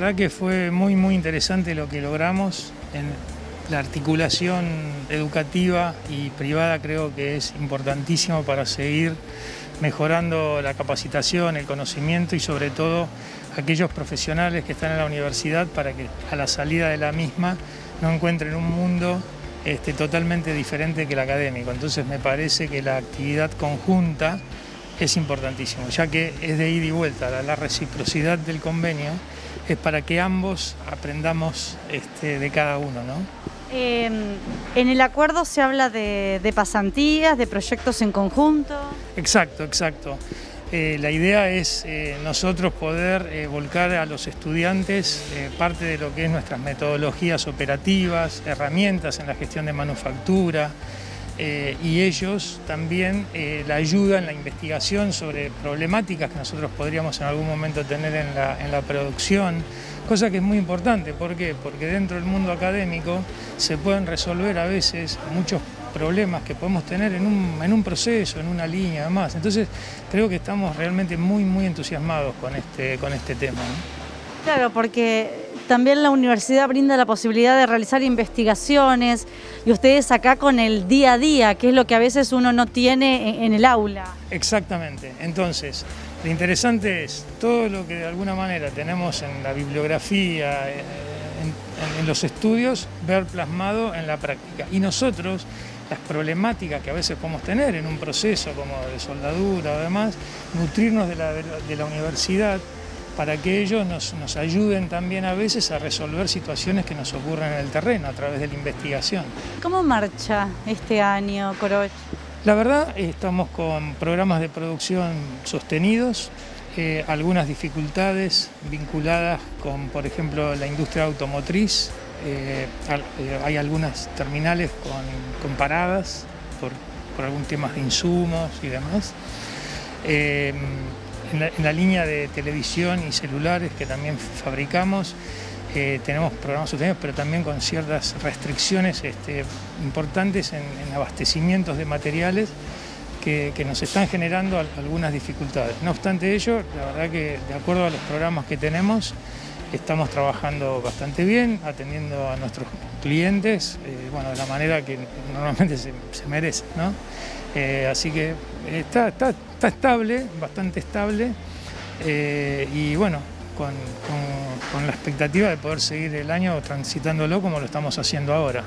verdad que fue muy, muy interesante lo que logramos. En la articulación educativa y privada creo que es importantísimo para seguir mejorando la capacitación, el conocimiento y sobre todo aquellos profesionales que están en la universidad para que a la salida de la misma no encuentren un mundo este, totalmente diferente que el académico. Entonces me parece que la actividad conjunta es importantísimo, ya que es de ida y vuelta, la, reciprocidad del convenio es para que ambos aprendamos este, de cada uno. ¿no? Em, en el acuerdo se habla de, pasantías, de proyectos en conjunto. Exacto, exacto. Eh, la idea es eh, nosotros poder eh, volcar a los estudiantes parte de lo que es nuestras metodologías operativas, herramientas en la gestión de manufactura, y ellos también la ayuda en la investigación sobre problemáticas que nosotros podríamos en algún momento tener en la, en la producción, cosa que es muy importante. ¿Por qué? Porque dentro del mundo académico se pueden resolver a veces muchos problemas que podemos tener en un, en un proceso, en una línea, además. Entonces creo que estamos realmente muy, muy entusiasmados con este, con este tema. Claro, porque también la universidad brinda la posibilidad de realizar investigaciones y ustedes acá con el día a día, que es lo que a veces uno no tiene en el aula. Exactamente. Entonces, lo interesante es todo lo que de alguna manera tenemos en la bibliografía, eh, en, los estudios, ver plasmado en la práctica. Y nosotros las problemáticas que a veces podemos tener en un proceso como de soldadura o demás, nutrirnos de la, universidad para que ellos nos, ayuden también a veces a resolver situaciones que nos ocurren en el terreno a través de la investigación. ¿Cómo marcha este año, Coroch? La verdad, estamos con programas de producción sostenidos, eh, algunas dificultades vinculadas con, por ejemplo, la industria automotriz, eh, eh, hay algunas terminales con, paradas por, algún tema de insumos y demás. Eh, en, la, línea de televisión y celulares que también fabricamos, tenemos programas sostenidos, pero también con ciertas restricciones este, importantes en, abastecimientos de materiales que, que, nos están generando algunas dificultades. No obstante ello, la verdad que de acuerdo a los programas que tenemos, Estamos trabajando bastante bien, atendiendo a nuestros clientes, eh, bueno, de la manera que normalmente se, merece, ¿no? Eh, así que está, está, estable, bastante estable, eh, y bueno, con, con la expectativa de poder seguir el año transitándolo como lo estamos haciendo ahora.